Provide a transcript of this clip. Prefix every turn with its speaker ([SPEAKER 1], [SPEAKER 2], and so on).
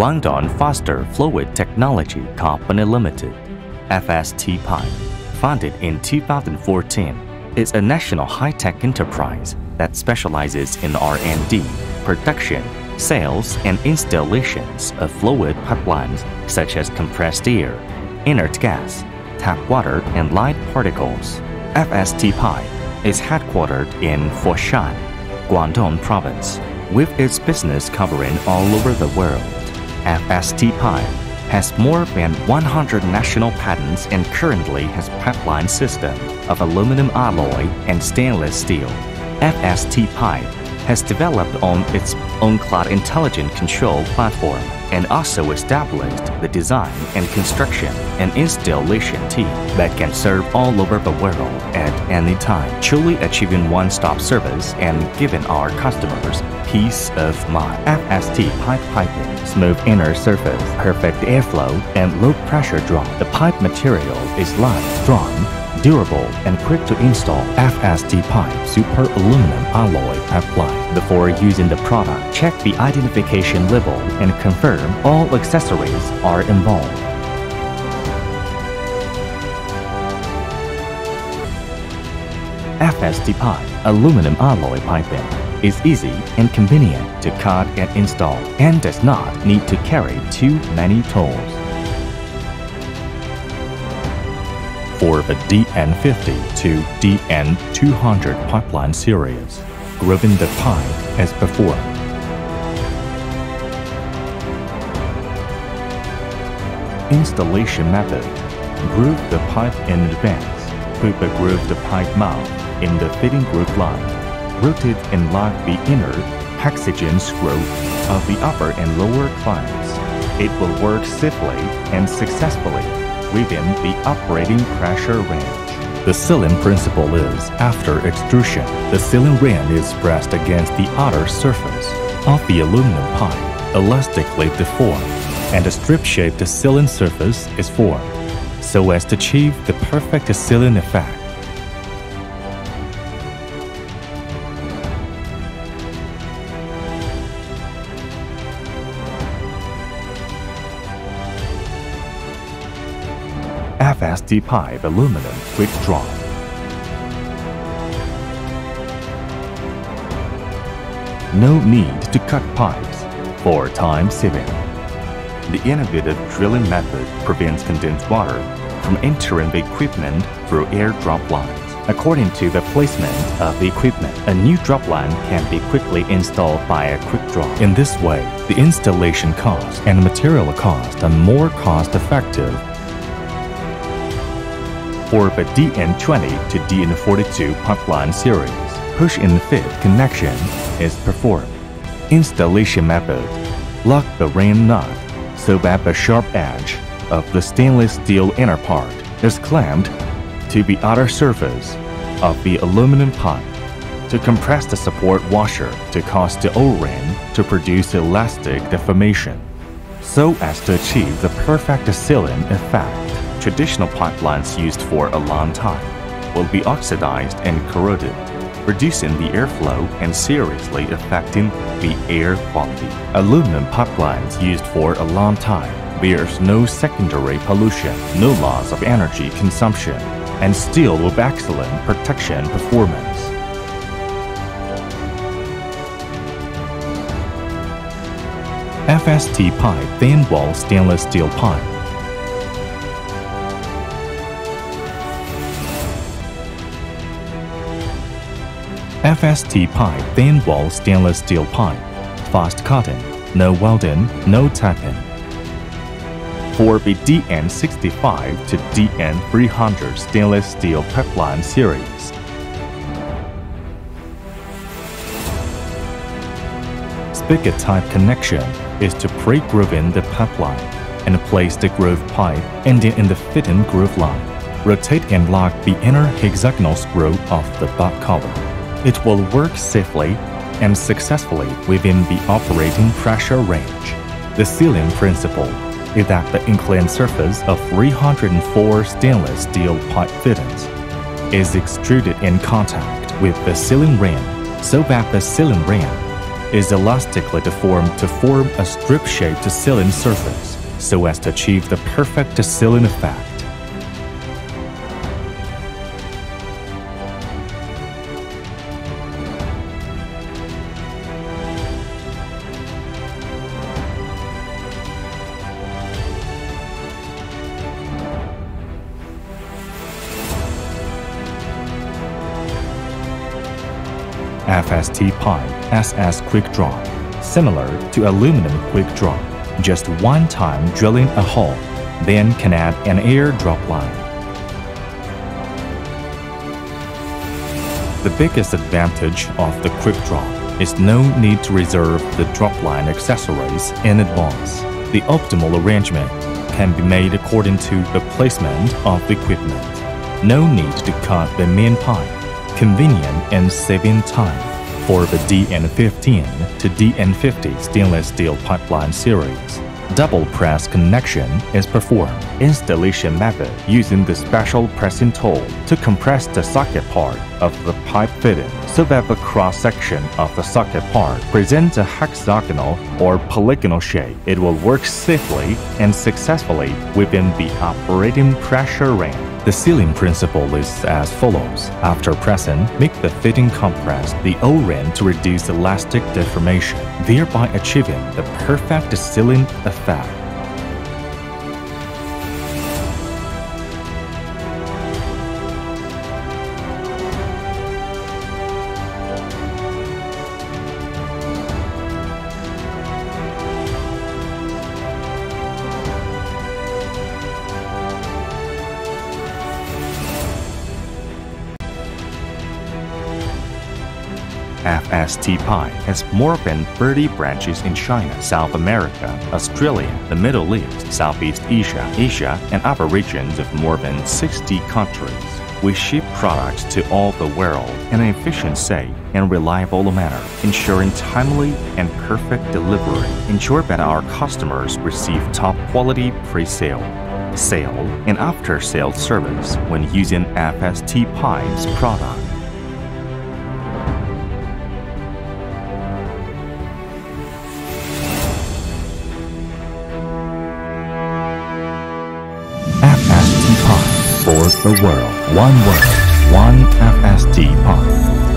[SPEAKER 1] Guangdong Foster Fluid Technology Company Limited, FST Pipe, founded in 2014, is a national high-tech enterprise that specializes in R&D, production, sales, and installations of fluid pipelines such as compressed air, inert gas, tap water, and light particles. FST Pipe is headquartered in Foshan, Guangdong Province, with its business covering all over the world. FST Pipe has more than 100 national patents and currently has pipeline system of aluminum alloy and stainless steel. FST Pipe has developed on its own cloud intelligent control platform and also established the design and construction and installation team that can serve all over the world at any time, truly achieving one-stop service and giving our customers peace of mind. FST pipe piping, smooth inner surface, perfect airflow, and low pressure drop. The pipe material is light, strong, durable, and quick to install. FST Pipe Super Aluminum Alloy Pipeline. Before using the product, check the identification label and confirm all accessories are involved. FST Pipe Aluminum Alloy Piping is easy and convenient to cut and install and does not need to carry too many tools. for the DN50 to DN200 pipeline series, grooving the pipe as before. Installation method. Groove the pipe in advance. Put the grooved pipe mouth in the fitting groove line. Rotate and lock the inner hexagon screw of the upper and lower clamps. It will work safely and successfully within the operating pressure range. The sealing principle is, after extrusion, the sealing ring is pressed against the outer surface of the aluminum pipe, elastically deformed, and a strip-shaped sealing surface is formed, so as to achieve the perfect sealing effect. FST pipe aluminum quick drop. No need to cut pipes for time saving. The innovative drilling method prevents condensed water from entering the equipment through air drop lines. According to the placement of the equipment, a new drop line can be quickly installed by a quick drop. In this way, the installation cost and material cost are more cost effective for the DN20 to DN42 pipeline series. Push and fit connection is performed. Installation method. Lock the ring nut so that the sharp edge of the stainless steel inner part is clamped to the outer surface of the aluminum pipe to compress the support washer to cause the O-ring to produce elastic deformation so as to achieve the perfect sealing effect traditional pipelines used for a long time will be oxidized and corroded, reducing the airflow and seriously affecting the air quality. Aluminum pipelines used for a long time bears no secondary pollution, no loss of energy consumption, and still with excellent protection performance. FST pipe thin wall stainless steel pipe FST pipe thin wall stainless steel pipe, fast cutting, no welding, no tapping. For the DN65 to DN300 stainless steel pipeline series. Spigot type connection is to pre-groove in the pipeline and place the groove pipe ending in the fitting groove line. Rotate and lock the inner hexagonal screw of the butt cover. It will work safely and successfully within the operating pressure range. The sealing principle is that the inclined surface of 304 stainless steel pipe fittings is extruded in contact with the sealing ring so that the sealing ring is elastically deformed to form a strip-shaped sealing surface so as to achieve the perfect sealing effect. FST pipe SS Quick Drop, similar to aluminum Quick Drop. Just one time drilling a hole, then can add an air drop line. The biggest advantage of the Quick Drop is no need to reserve the drop line accessories in advance. The optimal arrangement can be made according to the placement of the equipment. No need to cut the main pipe convenient and saving time for the DN15 to DN50 stainless steel pipeline series. Double press connection is performed. Installation method using the special pressing tool to compress the socket part of the pipe fitting so that the cross-section of the socket part presents a hexagonal or polygonal shape. It will work safely and successfully within the operating pressure range. The sealing principle is as follows. After pressing, make the fitting compress the O-ring to reduce elastic deformation, thereby achieving the perfect sealing effect. FST Pipe has more than 30 branches in China, South America, Australia, the Middle East, Southeast Asia, Asia, and other regions of more than 60 countries. We ship products to all the world in an efficient, safe, and reliable manner, ensuring timely and perfect delivery. Ensure that our customers receive top quality pre-sale, sale, and after-sale service when using FST Pipe's product. The world. One world, one FST Pipe.